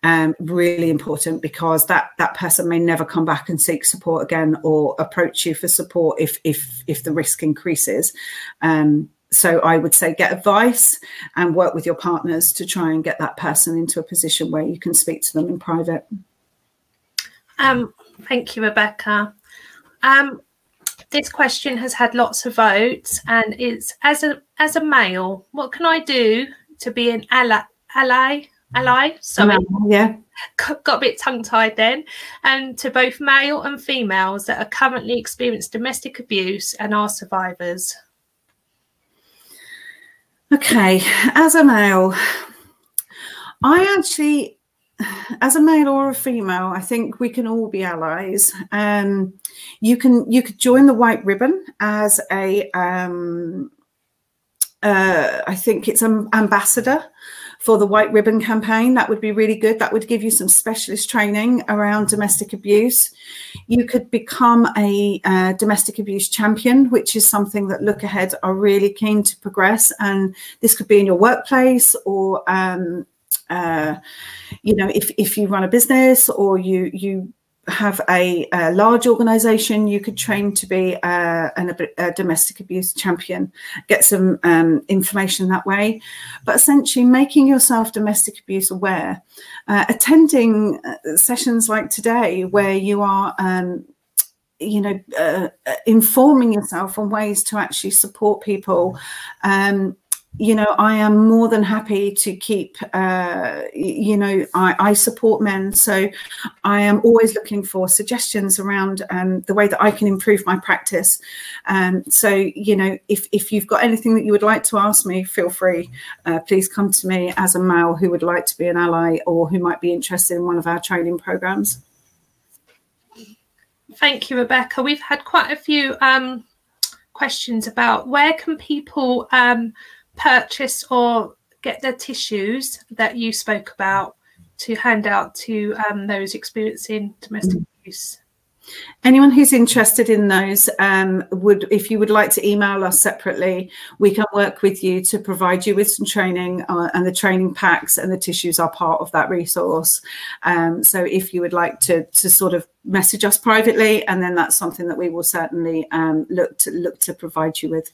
Um, really important because that that person may never come back and seek support again or approach you for support if if if the risk increases. Um, so I would say get advice and work with your partners to try and get that person into a position where you can speak to them in private. Um, thank you, Rebecca. Um, this question has had lots of votes and it's as a as a male what can i do to be an ally ally ally? Sorry. Yeah. <laughs> Got a bit tongue tied then. And to both male and females that are currently experiencing domestic abuse and are survivors. Okay as a male i actually as a male or a female, I think we can all be allies. Um, you can you could join the White Ribbon as a um, uh, I think it's an ambassador for the White Ribbon campaign. That would be really good. That would give you some specialist training around domestic abuse. You could become a uh, domestic abuse champion, which is something that Look Ahead are really keen to progress. And this could be in your workplace or um, uh, you know, if, if you run a business or you you have a, a, large organization, you could train to be a, a, domestic abuse champion, get some um, information that way. But essentially, making yourself domestic abuse aware, uh, attending uh, sessions like today, where you are um, you know, uh, uh informing yourself on ways to actually support people, um, you know, I am more than happy to keep, uh, you know, I, I, support men. So I am always looking for suggestions around um, the way that I can improve my practice. Um, so, you know, if, if you've got anything that you would like to ask me, feel free. Uh, please come to me as a male who would like to be an ally or who might be interested in one of our training programs. Thank you, Rebecca. We've had quite a few um, questions about where can people um, purchase or get the tissues that you spoke about to hand out to um, those experiencing domestic mm. abuse. Anyone who's interested in those um, would, if you would like to email us separately, we can work with you to provide you with some training uh, and the training packs and the tissues are part of that resource. Um, so if you would like to, to sort of message us privately, and then that's something that we will certainly um, look to look to provide you with.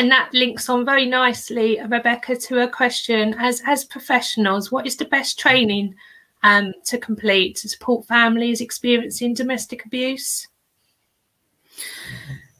And that links on very nicely, Rebecca, to a question as as professionals, what is the best training um, to complete to support families experiencing domestic abuse?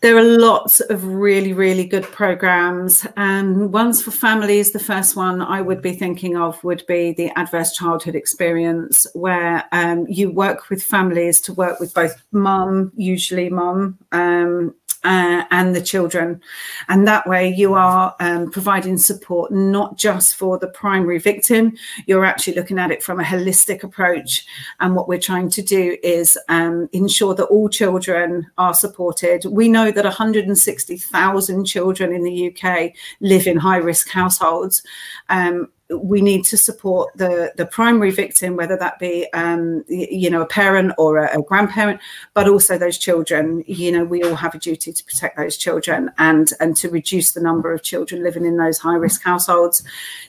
There are lots of really, really good programs. Um, ones for families, the first one I would be thinking of would be the Adverse Childhood Experience, where um, you work with families to work with both mum, usually mum, um, uh, and the children. And that way, you are um, providing support not just for the primary victim, you're actually looking at it from a holistic approach. And what we're trying to do is um, ensure that all children are supported. We know that 160,000 children in the UK live in high risk households. Um, we need to support the the primary victim, whether that be um, you know a parent or a, a, grandparent, but also those children. You know, we all have a duty to protect those children and and to reduce the number of children living in those high risk households.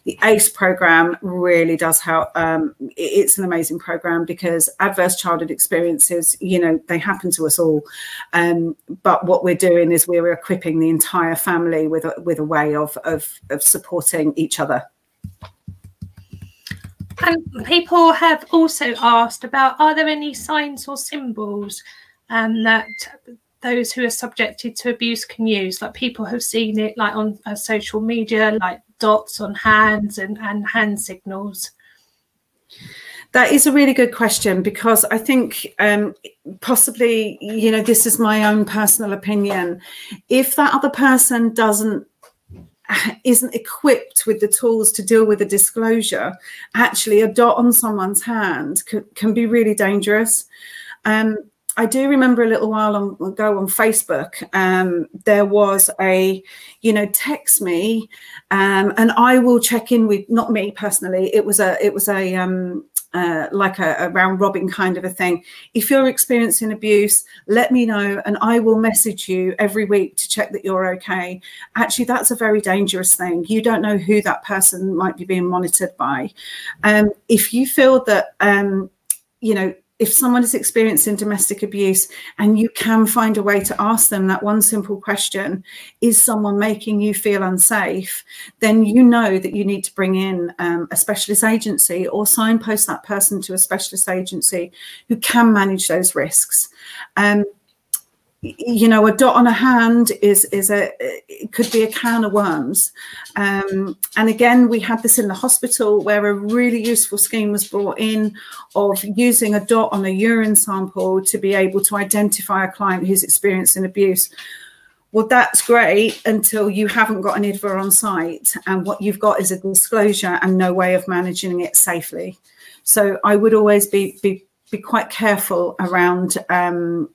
The ACE program really does help. Um, it's an amazing program because adverse childhood experiences, you know, they happen to us all. Um, but what we're doing is we're equipping the entire family with a, with a way of, of, of supporting each other. And people have also asked about are there any signs or symbols um, that those who are subjected to abuse can use? Like people have seen it like on uh, social media, like dots on hands and, and hand signals. That is a really good question because I think um, possibly, you know, this is my own personal opinion. If that other person doesn't <laughs> isn't equipped with the tools to deal with a disclosure, actually a dot on someone's hand can, can be really dangerous. Um, I do remember a little while ago on Facebook, um, there was a, you know, text me, um, and I will check in with not me personally. It was a, it was a, um, uh, like a, a, round robin kind of a thing. If you're experiencing abuse, let me know and I will message you every week to check that you're okay. Actually, that's a very dangerous thing. You don't know who that person might be being monitored by. Um, if you feel that, um, you know, if someone is experiencing domestic abuse and you can find a way to ask them that one simple question is someone making you feel unsafe? Then you know that you need to bring in um, a specialist agency or signpost that person to a specialist agency who can manage those risks. Um, you know a dot on a hand is is a could be a can of worms. Um, and again we had this in the hospital where a really useful scheme was brought in of using a dot on a urine sample to be able to identify a client who's experiencing abuse. Well that's great until you haven't got an IDVA on site and what you've got is a disclosure and no way of managing it safely. So I would always be be be quite careful around um,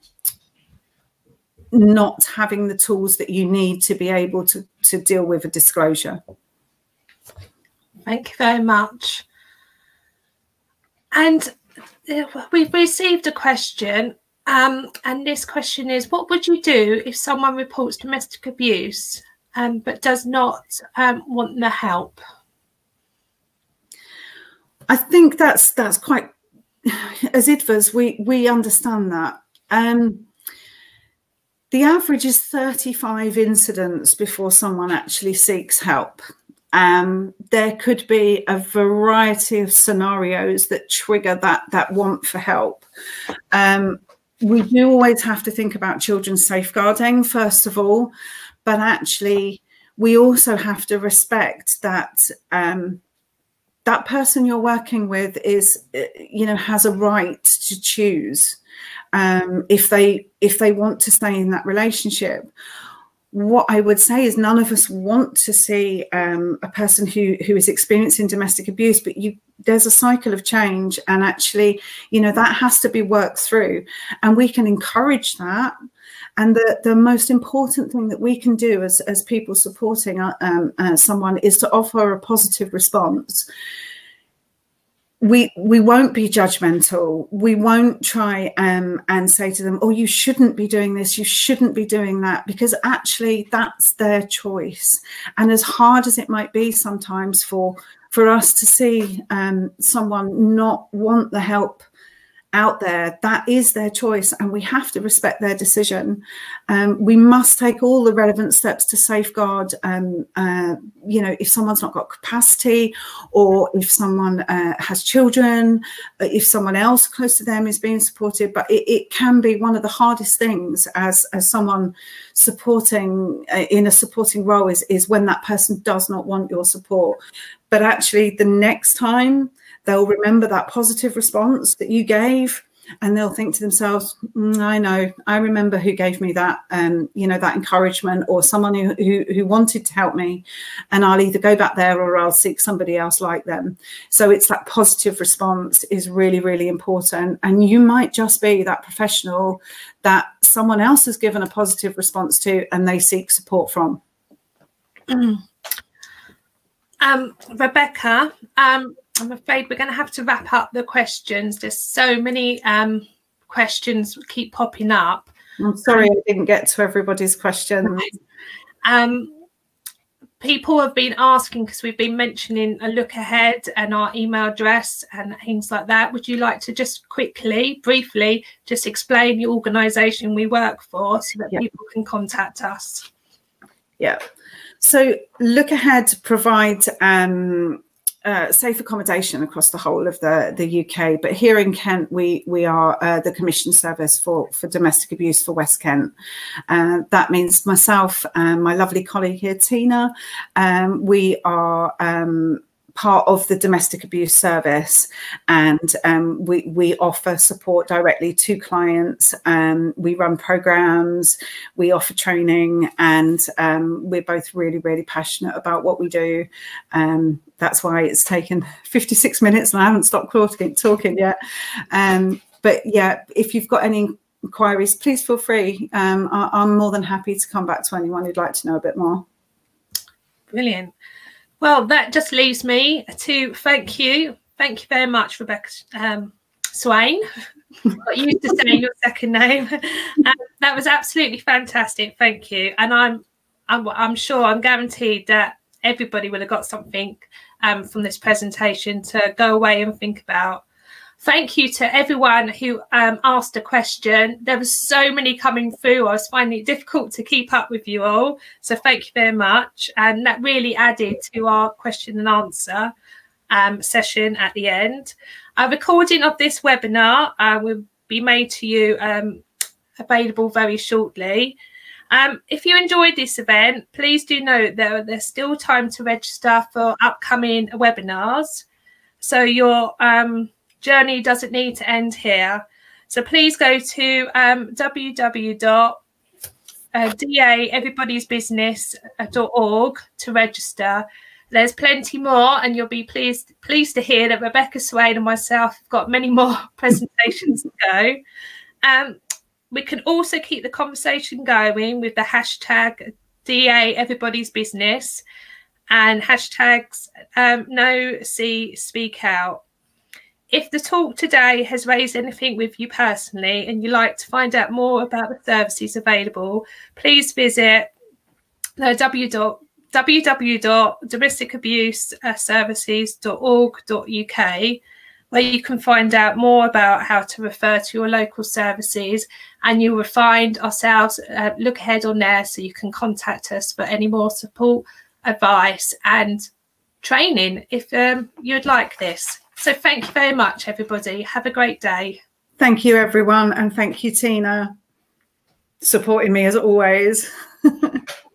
not having the tools that you need to be able to, to deal with a disclosure. Thank you very much. And uh, we've received a question, um, and this question is What would you do if someone reports domestic abuse um, but does not um, want the help? I think that's that's quite <sighs> as IDVAs, we we understand that. Um, the average is 35 incidents before someone actually seeks help. Um, there could be a variety of scenarios that trigger that that want for help. Um, we do always have to think about children's safeguarding first of all, but actually we also have to respect that um, that person you're working with is you know has a right to choose um, if they if they want to stay in that relationship what I would say is none of us want to see um, a person who who is experiencing domestic abuse, but you there's a cycle of change, and actually, you know, that has to be worked through, and we can encourage that. And the the most important thing that we can do as as people supporting uh, um, uh, someone is to offer a positive response we we won't be judgmental. We won't try um, and say to them oh you shouldn't be doing this. You shouldn't be doing that because actually that's their choice. And as hard as it might be sometimes for for us to see um, someone not want the help out there, that is their choice, and we have to respect their decision. Um, we must take all the relevant steps to safeguard. Um, uh, you know, if someone's not got capacity, or if someone uh, has children, uh, if someone else close to them is being supported. But it, it can be one of the hardest things as as someone supporting uh, in a supporting role is is when that person does not want your support. But actually, the next time they'll remember that positive response that you gave and they'll think to themselves mm, i know i remember who gave me that um, you know that encouragement or someone who, who, who wanted to help me and i'll either go back there or i'll seek somebody else like them. So it's that positive response is really really important and you might just be that professional that someone else has given a positive response to and they seek support from. Um, rebecca um, I'm afraid we're going to have to wrap up the questions. There's so many um, questions keep popping up. I'm sorry um, I didn't get to everybody's questions. Um, people have been asking because we've been mentioning a look ahead and our email address and things like that. Would you like to just quickly, briefly, just explain the organisation we work for so that people can contact us? Yeah. So look ahead provides um, uh, safe accommodation across the whole of the, the UK. But here in Kent, we we are uh, the commission service for, for domestic abuse for West Kent. Uh, that means myself and my lovely colleague here, Tina. Um, we are um, part of the domestic abuse service and um, we, we offer support directly to clients. Um, we run programs, we offer training, and um, we're both really, really passionate about what we do. Um, that's why it's taken <laughs> 56 minutes and I haven't stopped talking, yet. Um, but yeah, if you've got any inquiries, please feel free. Um, I, I'm more than happy to come back to anyone who'd like to know a bit more. Brilliant. Well, that just leaves me to thank you. Thank you very much, Rebecca um, Swaine. <laughs> Got used to saying your second name. <laughs> Um, that was absolutely fantastic. Thank you. And I'm, I'm, I'm sure, I'm guaranteed that everybody will have got something um, from this presentation to go away and think about. Thank you to everyone who um, asked a question. There were so many coming through. I was finding it difficult to keep up with you all. So thank you very much. And that really added to our question and answer um, session at the end. A recording of this webinar uh, will be made to you um, available very shortly. Um, if you enjoyed this event, please do note that there's still time to register for upcoming webinars. So your um, journey doesn't need to end here. So please go to um, www.daeverybodysbusiness.org to register. There's plenty more, and you'll be pleased pleased to hear that Rebecca Swaine and myself have got many more <laughs> presentations to go. Um, we can also keep the conversation going with the hashtag DA Everybody's Business and hashtags um, Know See Speak Out. If the talk today has raised anything with you personally and you'd like to find out more about the services available, please visit the www.domesticabuseservices.org.uk where you can find out more about how to refer to your local services and you will find ourselves uh, look ahead on there so you can contact us for any more support advice and training if um, you'd like this so thank you very much everybody. Have a great day. Thank you everyone and thank you tina supporting me as always <laughs>